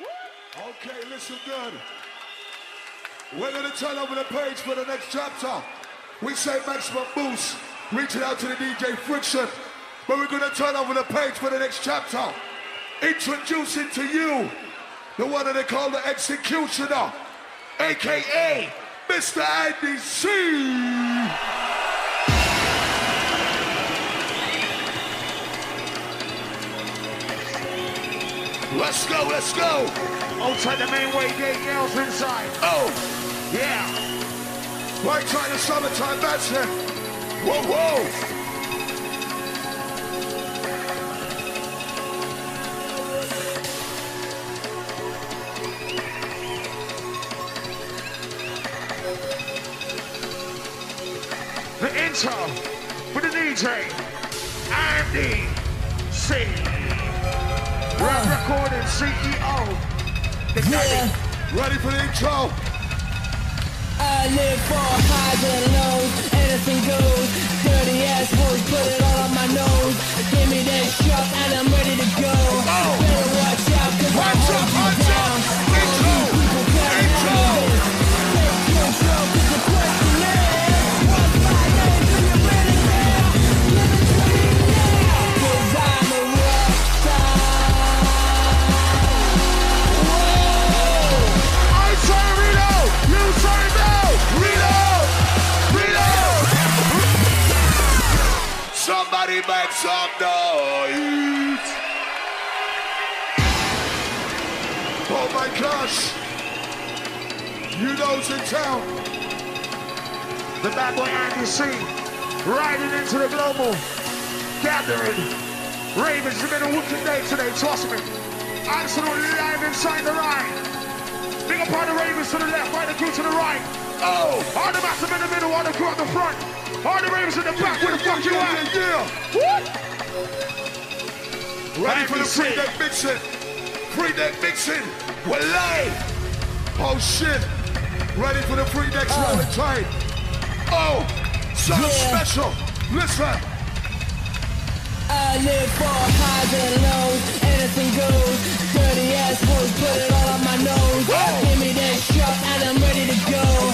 Okay, listen good. We're gonna turn over the page for the next chapter. We say maximum boost, reaching out to the DJ Friction. But we're gonna turn over the page for the next chapter. Introducing to you the one that they call the executioner, aka Mr. Andy C. Let's go, let's go. Outside the main way gate, girls inside. Oh, Yeah. right trying to summertime that's it. Whoa, whoa. The intro with the DJ, Andy C. Rap Recording CEO. The Yeah, Ready for the intro? I live for highs and lows, anything goes. Dirty ass assholes, put it all on my nose. Give me that shot and I'm ready to go. Better watch out, cause I'll up, hold you down. Somebody make some noise. Oh my gosh. You know's in town. The bad boy Andy C. Riding into the global gathering. Ravens, it's been a wicked day today, trust me. Absolutely live inside the ride. Big up on the Ravens to the left, right the crew to the right. Oh. All the massive in the middle, all the crew at the front. All the Ravens in the back, where the fuck you at? yeah, yeah. Ready for the free deck mixing. Free deck mixing. We're live. Oh shit. Ready for the free decks Oh. rolling tight. Oh, something Yeah. special. Listen. I live for highs and lows, anything goes. Dirty assholes, put it all on my nose. Oh. Give me that shot and I'm ready to go.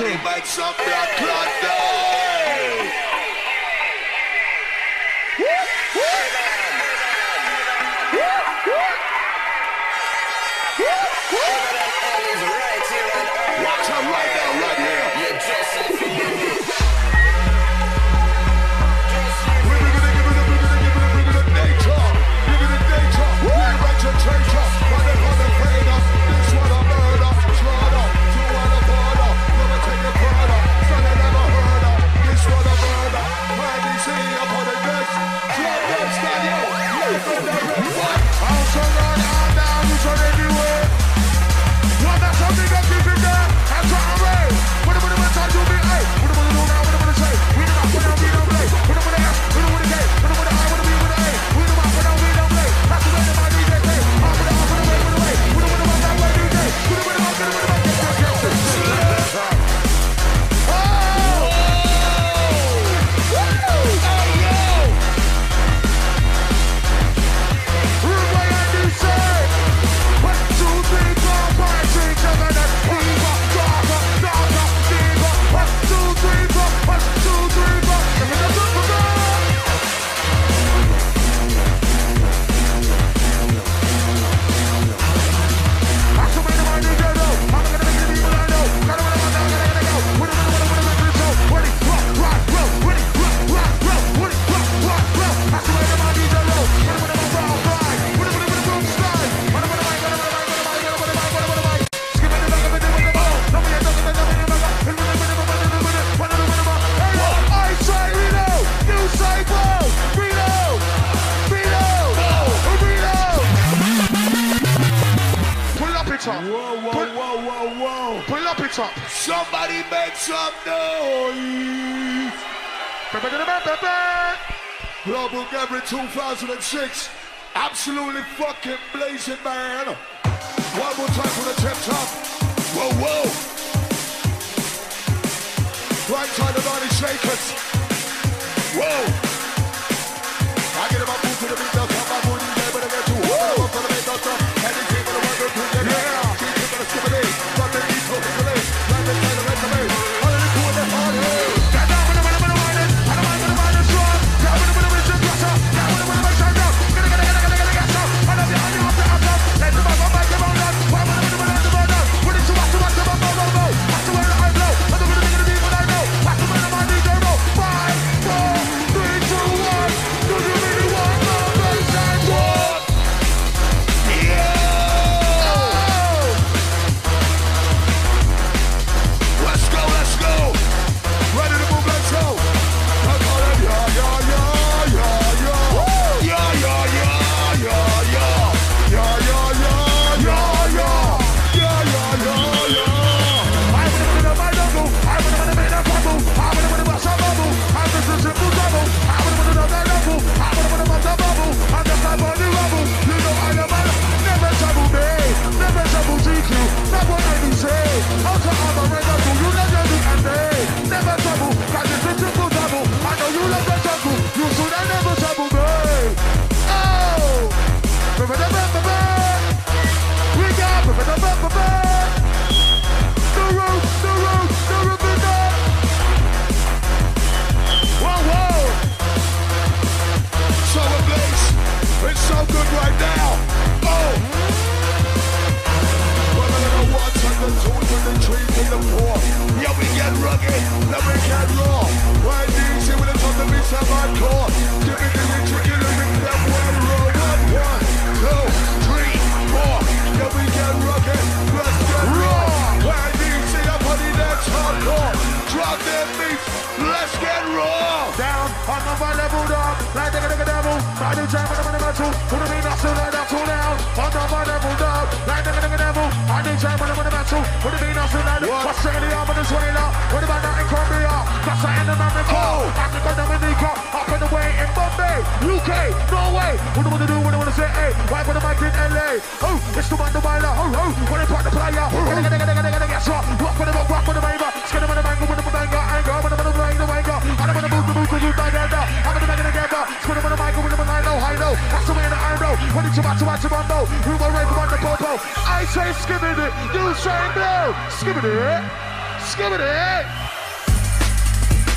body bites some blood clot down. Global Bulgari 2006. Absolutely fucking blazing, man. One more time for the tip top. Whoa, whoa. Right side of 90 shakers. Whoa. Say no. Skimming it. Skimming it.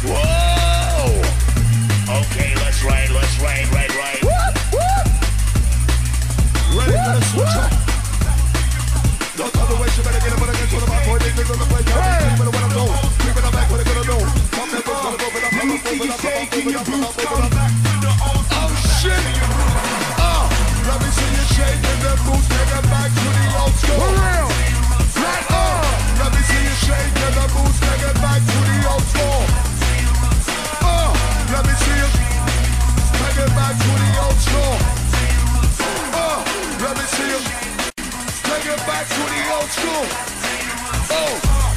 Whoa! Okay, let's ride, let's ride, ride, ride. Ready for the switch up. Don't tell the way you better get up and get to the back. Boy, they think gonna play. Hey! Keep it when I'm. Keep it back, what they gonna do? Come there, boys, gonna open up, up, open up, open up, open up, open up. Oh, shit! Oh, let me see you shaking the boots, take it back to the old school. For real. Boots, take it back to the old school. Oh, uh, let me take it back to the old school. Oh, uh, let me take it back to the old school. Oh,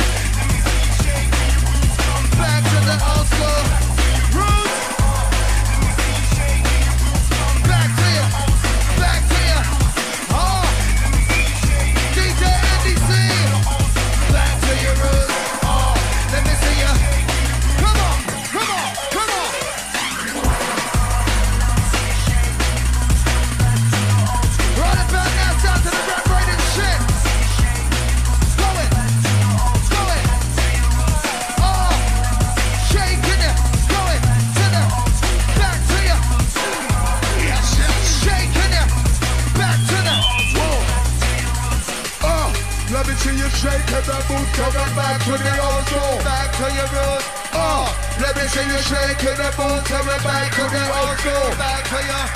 to the old school. Back to your roots. Oh, let me see you shaking that boot, coming back to the old school. Back to your.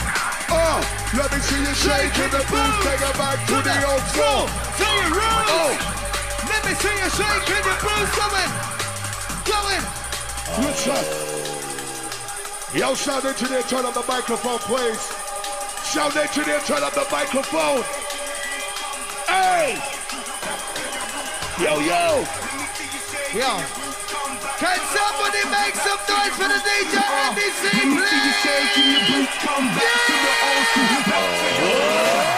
Oh, let me see you shaking the boots, take it back to the old school. To your roots. Oh, Let me see you shaking your boots going. Going. what's up? Yo, shout engineer, turn up the microphone, please. Shout engineer, turn up the microphone. Hey! Yo, yo! Yo. Can somebody make some noise for the DJ please? Control.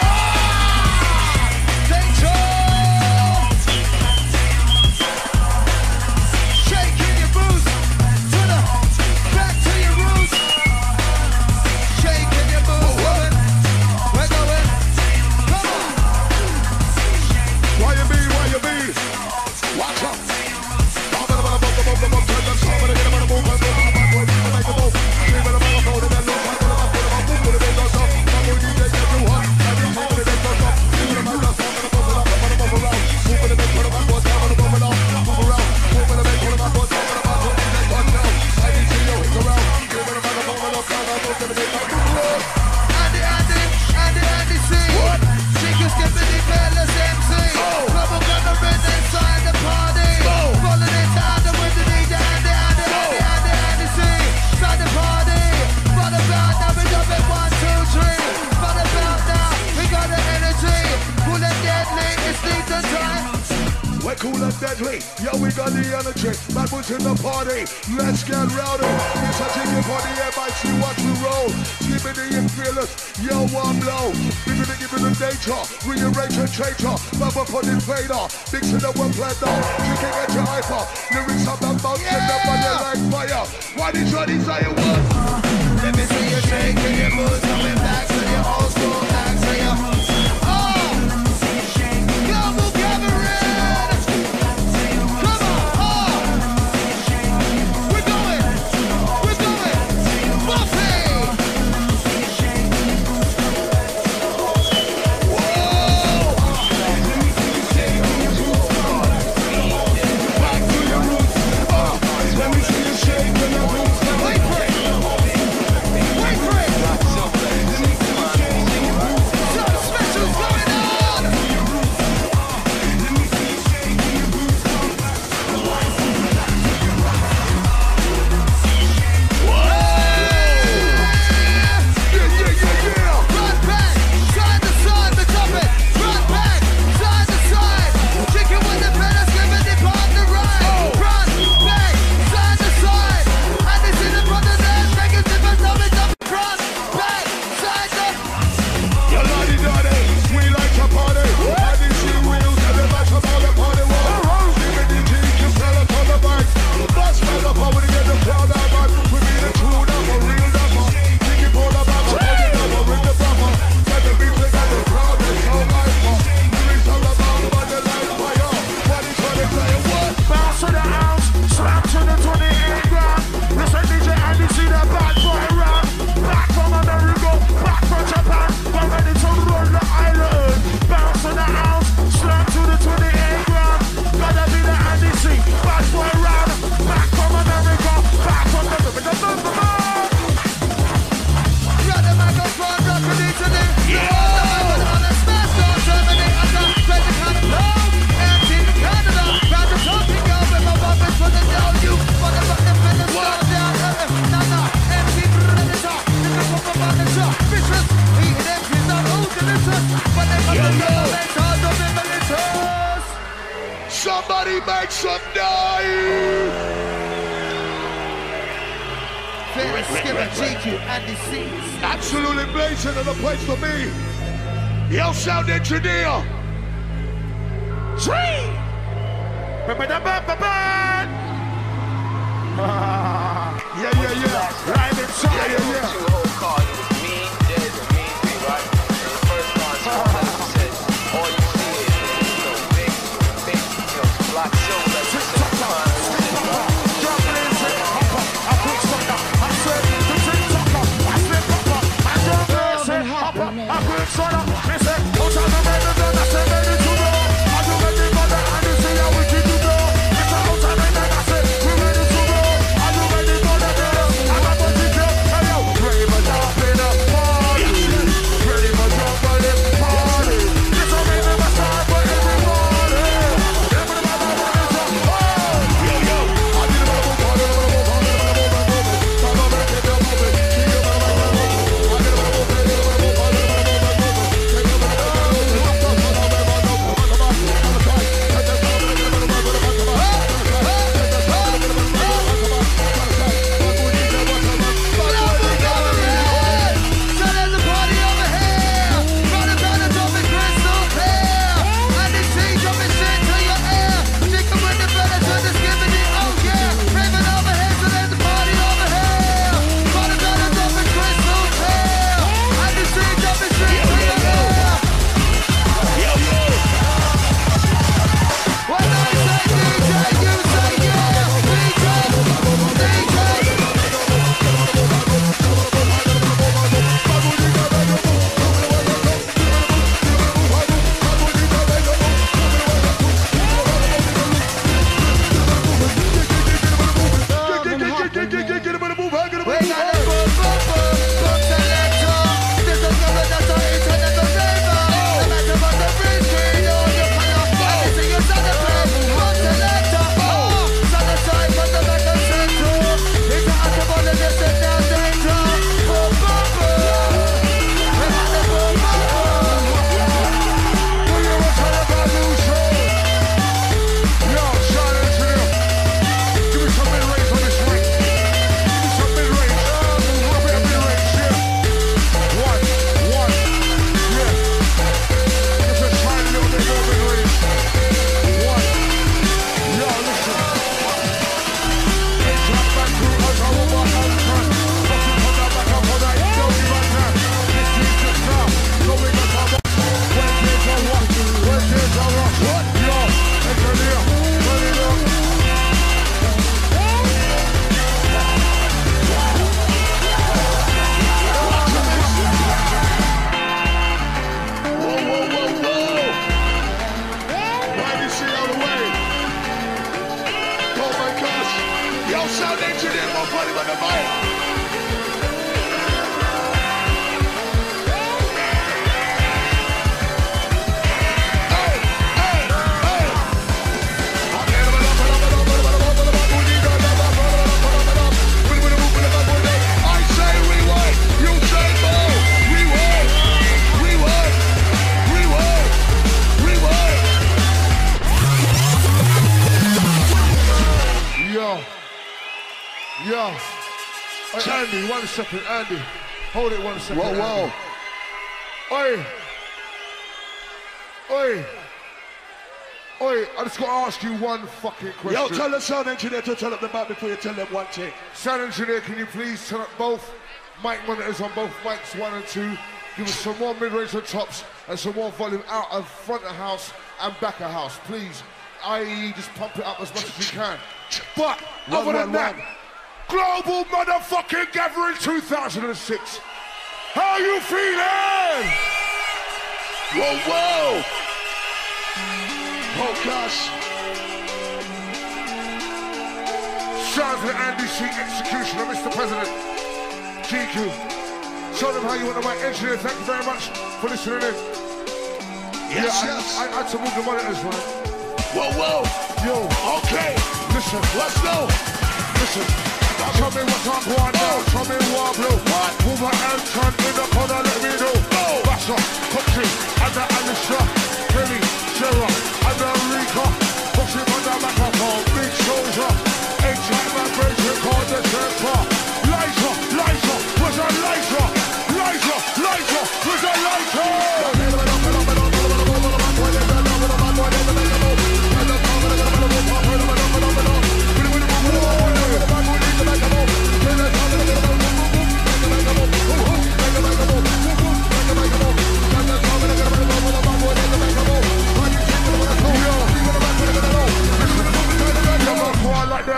And deadly, yo, we got the energy. Man, who's in the party? Let's get rowdy. It's a chicken party, everybody see what we roll. Skibadee and fearless, yo, one blow. Give it, give it the danger, rearrange and change traitor. Bubba put in fader, mixing up with pleather. Chicken get your hyper, lyrics up the mountain, yeah. up on your like fire. What is your desire? What? Uh, let me see you shaking your boots, coming back to your old school, back to your Hold it one second. Whoa, whoa. Oi. Oi. Oi, I just gotta ask you one fucking question. Yo, tell the sound engineer to tell them the back before you tell them one thing. Sound engineer, can you please turn up both mic monitors on both mics, one and two? Give us some more mid-range and tops and some more volume out of front of house and back of house, please. I.e., just pump it up as much as you can. But One, other than one, that, one. Global Motherfucking Gathering 2006. How you feeling? Whoa, whoa. Oh, gosh. Shout out to the Andy C executioner, Mr. President. GQ. Show them how you want to make engineer. Thank you very much for listening in. Yes, yeah, yes. I, I, I had to move the monitors, man. Whoa, whoa. Yo, Okay, listen, let's go. listen. Tell me what I'm going now. Tell me what blue. What? Move my hand, turn in the corner, let me know. Basha, Country, and the Alicia, Kelly, Sarah, and the Rika. Push him on the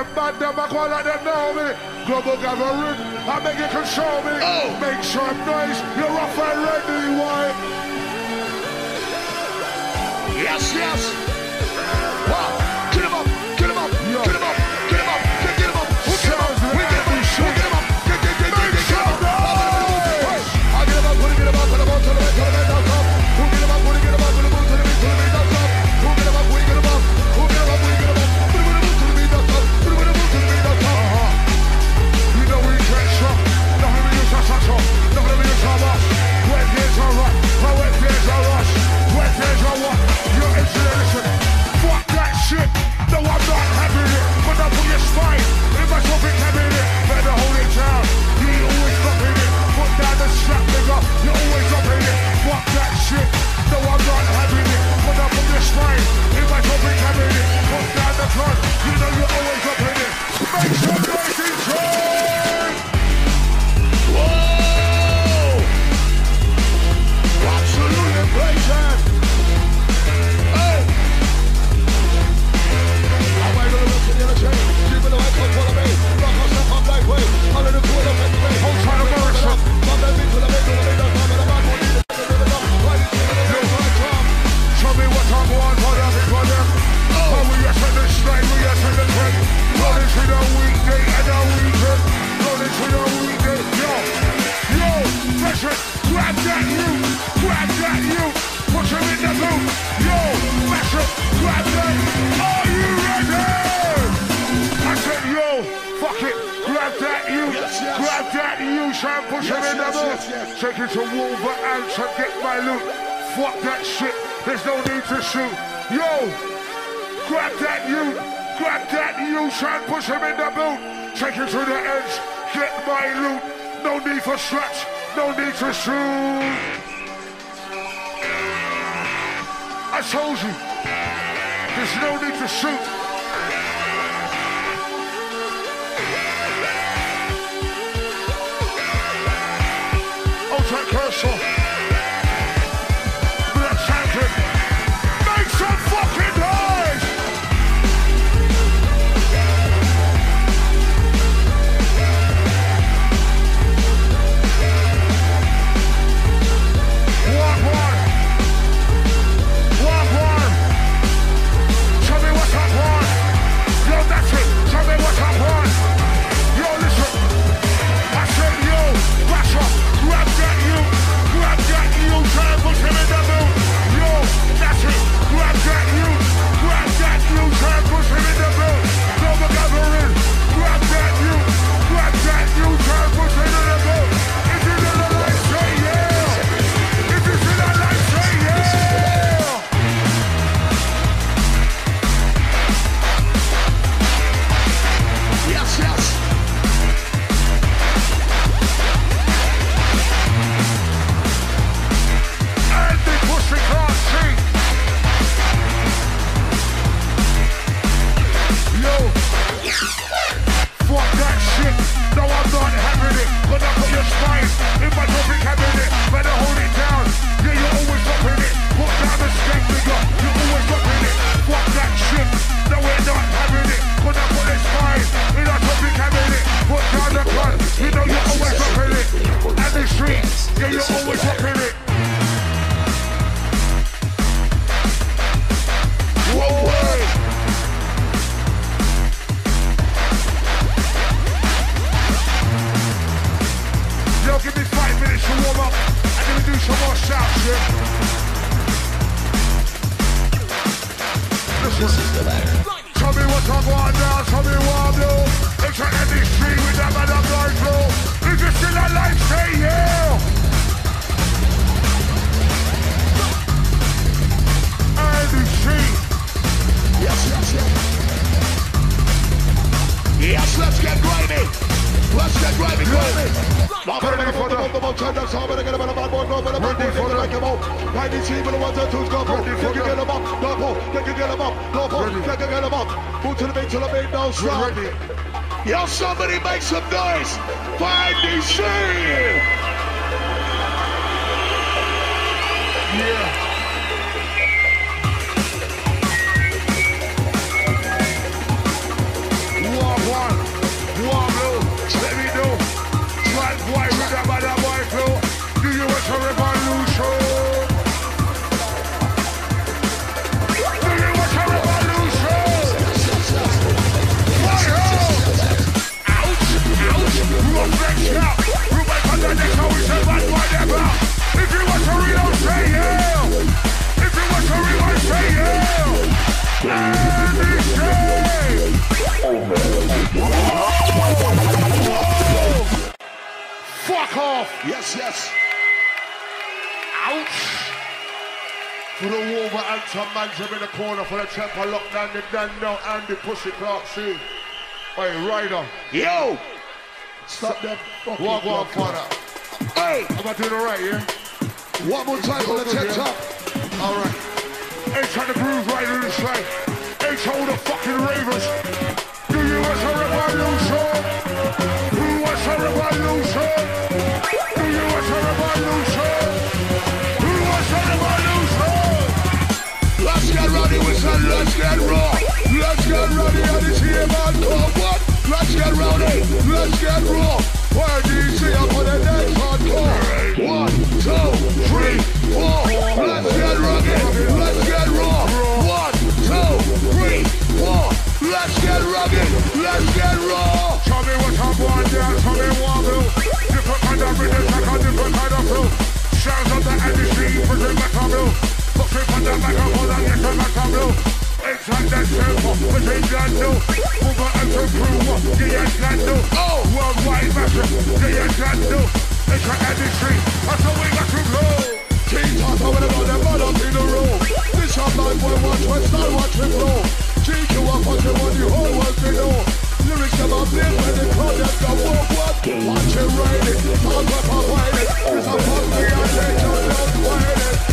them bad, them I call like them know me. Global gathering, I make you control me. Oh. Make sharp noise, you're off and ready, why? Yes, yes. Rush out, Jim. This, this is the ladder. Tell me what I'm now. tell me what I'm doing. It's an empty street with that man I'm going through. If you see that light, say yeah. Yes, yes, yes. Yes, let's get grimy. Left side driving, driving. Ready for the Ready for the Ready for the Ready three for the ones and twos go Ready for the get them up, double They can get them up, double They can get them up Move to the main, to the main, don't stop Ready Yo, somebody make some noise Find DC Yeah off. Yes, yes. Ouch. For the Wolver and some man's in the corner for the temper lock down the Dando and the Pussy Clark C. Hey, Ryder. Yo! Stop that fucking Walk clock. father. Hey! I'm I doing it right, yeah? One more time for the tip top. All right. Ain't trying to groove right in the slide. Ain't told the fucking ravers. Do you want a revolution? Who wants a revolution? Ready, we said let's get raw. Let's get ready, and it's here, man. Come what? Let's get ready, let's get raw. Where do you see up on the next hardcore? One, two, three, four. Let's get rugged, let's get raw. One, two, three, four. Let's get rugged, let's get raw. Tell me what I want, yeah, tell me what I will. Different kind of rhythm, like a different kind of flow. Sounds of the industry, present my tableau. Fucking from the microphone and get to my tableau. It's like that tempo, between Lando. Move and to crew, the Lando. Oh, worldwide massive, the Lando. It's the industry, that's how we got to blow. King Tata when I got them man up in the row. This a bad boy watch when start watching flow. GQ up on the one you whole world to. Lyrics them up live when they call them the what. Watch it ride it, talk up wine it. It's a fuck me they don't it.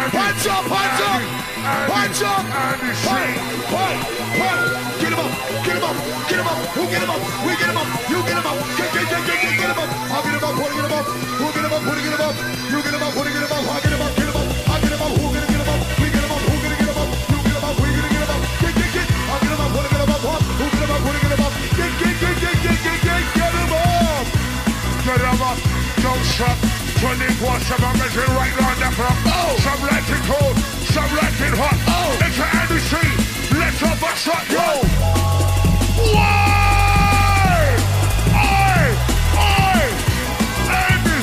Hands up, hands up. Hands up. Hey, hey, hey. Get him up, get him up, get him up. Who get him up? We get him up. You get him up. Get, get, get, get, get, get him up. I'll get him up, putting him up. Who get him up, putting him up. You get him up, putting him up. I get him up, get him up. I get him up. Who get him up? We get him up. Who get him up? You get him up. We get him up. Get, get, get. I'll get him up, putting him up. Who get him up, putting him up? Get, get, get, get, get, get, get, get him up. Get them up, don't stop. 24 7 measure right round the clock. Oh. Some like it cold, some like it hot. Oh. It's an C. Let's have a shot, yo. Why? Oi! Oi! Andy!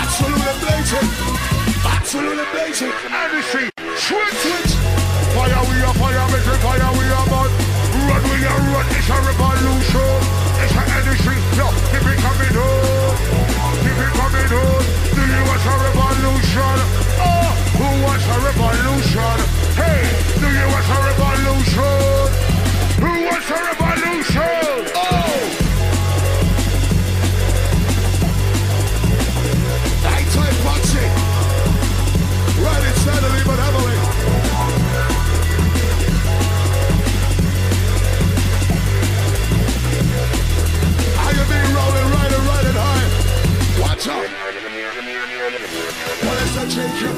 Absolutely blazing. Absolutely blazing. C. Switch, switch. Fire we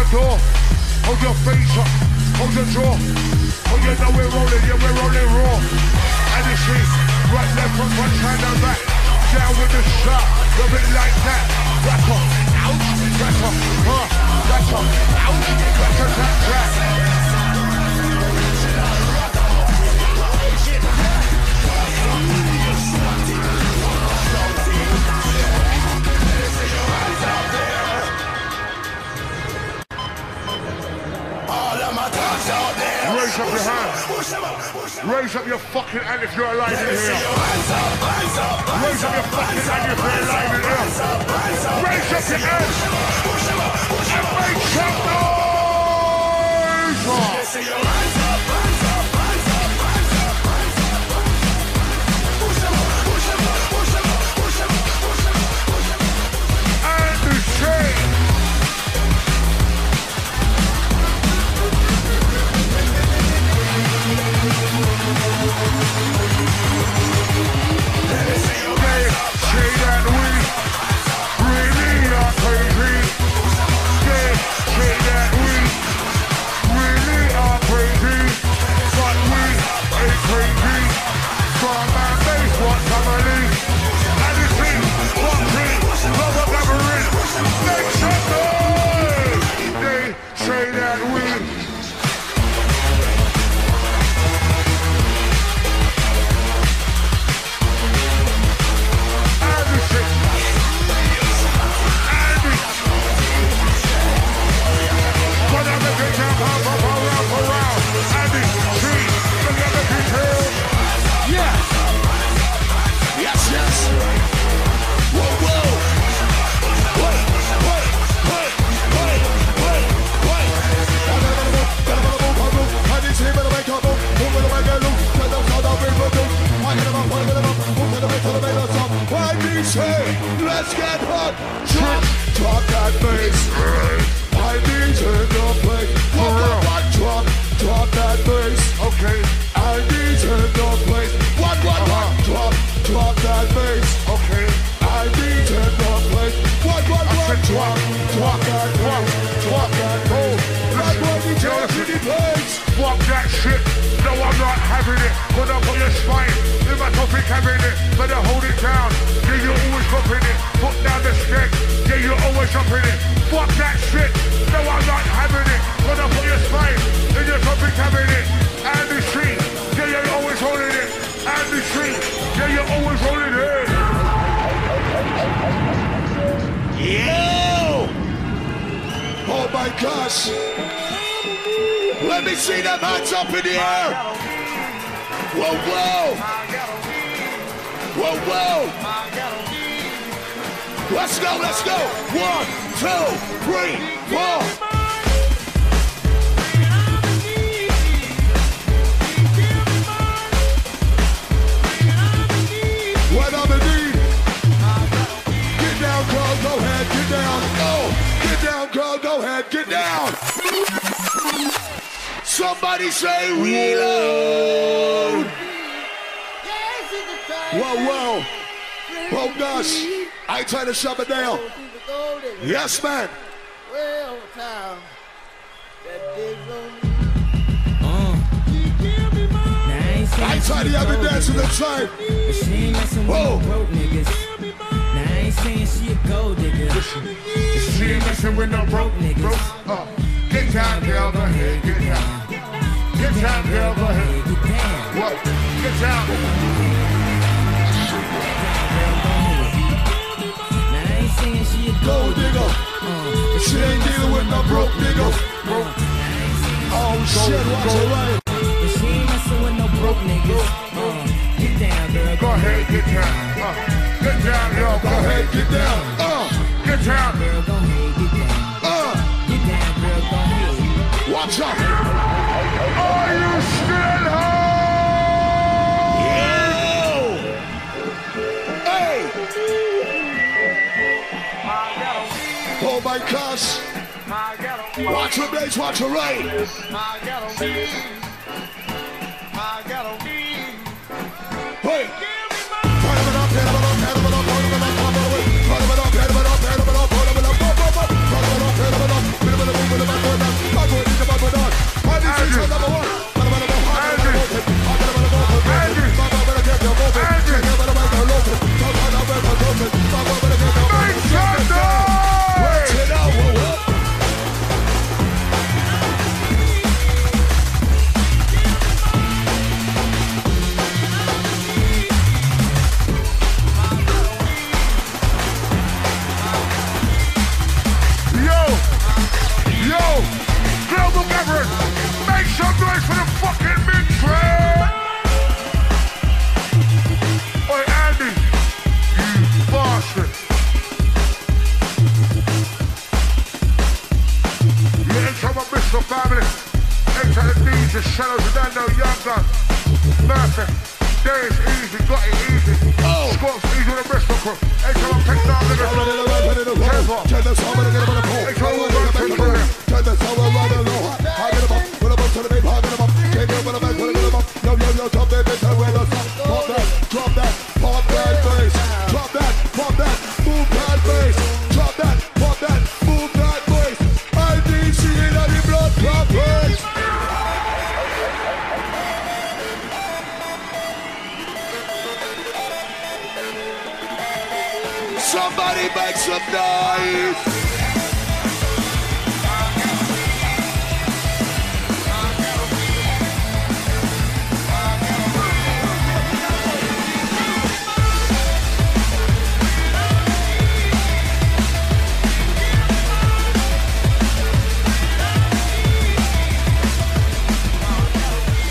the door. Hold your face up. Hold your jaw. Oh, yeah, now we're rolling. Yeah, we're rolling raw. And it's me. Right, left, front, front, hand, and back. Down with the shot. Love it like that. Back up. Ouch. Back up. Huh. Back up. Ouch. Back up. Back up. Raise up your hand. Raise up your fucking hand if you're alive in here. Raise up your fucking hand if you're alive in here. Raise up your hand and make some noise. say that ahead, get down. Somebody say reload. Whoa, whoa. Oh gosh, I ain't trying to shut it down. Yes, man. Uh. I ain't trying to have it dance to the time. But she ain't messing Whoa. Gold digger. She ain't messing with no broke niggas. Uh, get down, girl, go ahead, get down. Get down, girl, go ahead. Get down. What? Get down. Now I ain't saying she a Gold digger. uh, She ain't dealing with no broke nigga. Oh shit, watch it right. But she ain't messing with no broke niggas. Uh, get down, girl. Go ahead, get down. Uh, get down, girl, Go ahead, get down. Uh, Get down. Girl, go ahead, get down. uh, Get down, girl, go ahead. watch out. Are you still home? Yo! Hey! Oh my gosh! Watch your blaze, watch your right. Hey! Make